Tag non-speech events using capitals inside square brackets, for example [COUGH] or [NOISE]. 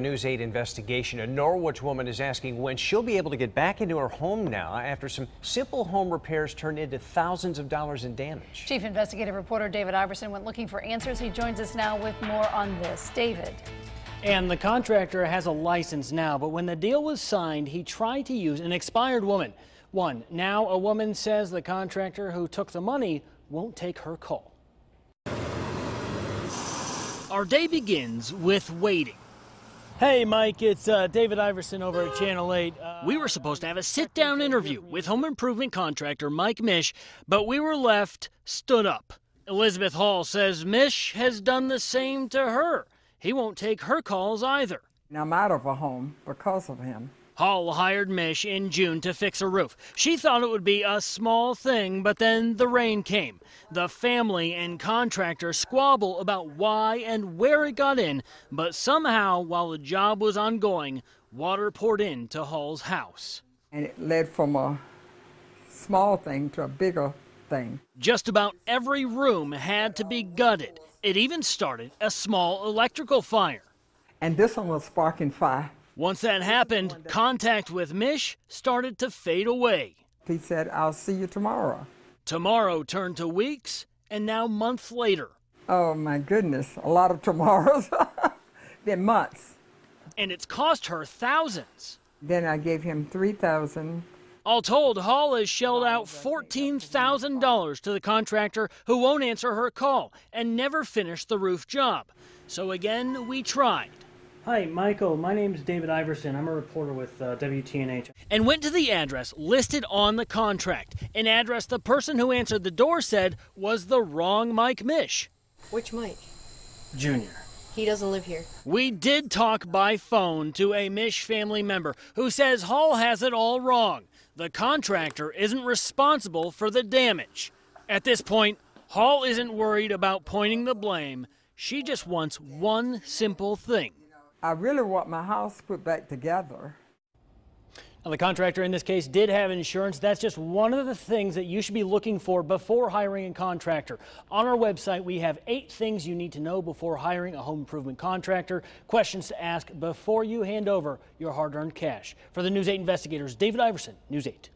News 8 investigation. A Norwich woman is asking when she'll be able to get back into her home now after some simple home repairs turned into thousands of dollars in damage. Chief investigative reporter David Iverson went looking for answers. He joins us now with more on this. David. And the contractor has a license now, but when the deal was signed, he tried to use an expired woman. One, now a woman says the contractor who took the money won't take her call. Our day begins with waiting. Hey, Mike, it's uh, David Iverson over at Channel 8. Uh, we were supposed to have a sit down interview with home improvement contractor Mike Mish, but we were left stood up. Elizabeth Hall says Mish has done the same to her. He won't take her calls either. I'm out of a home because of him. Hall hired Mish in June to fix a roof. She thought it would be a small thing, but then the rain came. The family and contractor squabble about why and where it got in, but somehow, while the job was ongoing, water poured into Hall's house. And it led from a small thing to a bigger thing. Just about every room had to be gutted. It even started a small electrical fire. And this one was sparking fire. Once that happened, contact with Mish started to fade away. He said, I'll see you tomorrow. Tomorrow turned to weeks, and now months later. Oh my goodness, a lot of tomorrows. [LAUGHS] then months. And it's cost her thousands. Then I gave him 3000 all told, Hall has shelled out $14,000 to the contractor who won't answer her call and never finished the roof job. So again, we tried. Hi, Michael. My name is David Iverson. I'm a reporter with uh, WTNH. And went to the address listed on the contract, an address the person who answered the door said was the wrong Mike Mish. Which Mike? Junior. He doesn't live here. We did talk by phone to a Mish family member who says Hall has it all wrong. The contractor isn't responsible for the damage. At this point, Hall isn't worried about pointing the blame. She just wants one simple thing I really want my house put back together. Now, the contractor in this case did have insurance. That's just one of the things that you should be looking for before hiring a contractor. On our website, we have eight things you need to know before hiring a home improvement contractor, questions to ask before you hand over your hard earned cash. For the News 8 investigators, David Iverson, News 8.